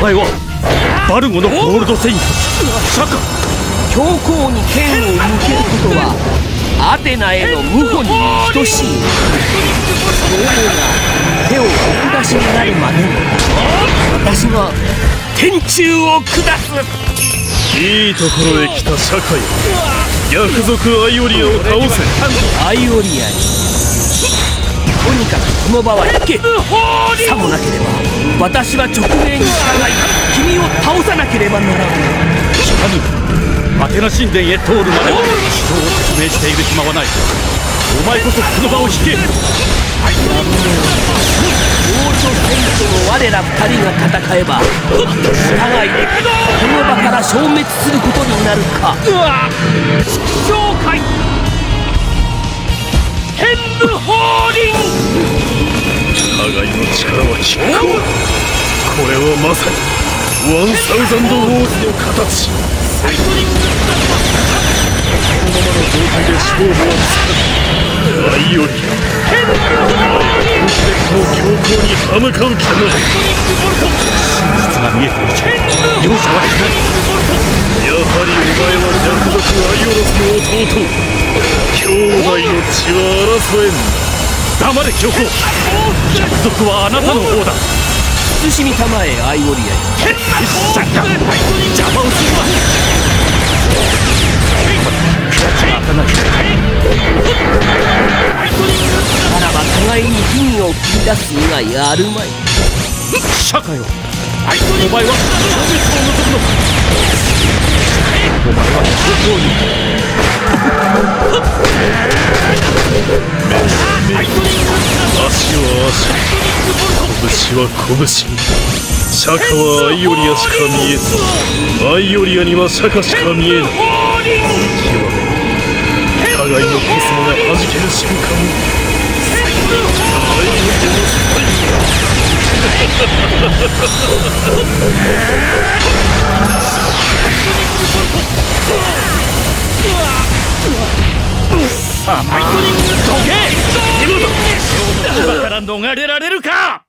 前はバルゴのゴールドセイントシャカ教皇に剣を向けることはアテナへの謀反に等しい。女王が手を振り出しになるまでも私は天柱を下す。いいところへ来た社会。逆賊アイオリアを倒せ。アイオリアにかくこの場は引け。さもなければ私は直命に従い君を倒さなければならないシャカニアテナ神殿へ通るまで人を説明している暇はない。お前こそこの場を引け。王と戦との我ら二人が戦えば互いでこの場から消滅することになるか。鳥海天力は拮抗これはまさにワンサウザンドウォーズの形このままの状態で勝負はつかぬアイオリア天武法輪この強行に歯向かう気だな真実が見えている容赦はしないやはりお前は弱族アイオロスの弟兄弟の血は争えん黙れ教皇弱族はあなたの方だ。慎みたまえアイオリアよシャッカ邪魔をするわ開かないならば互いに銀を切り出す以外あるまい。社会をお前は消滅を望むのか。お前は教皇に拳は拳シャカはアイオリアしか見えずアイオリアにはシャカしか見えぬ極め互いのコスモが弾ける瞬間アイオリアのさあどけ見事今逃れられるか？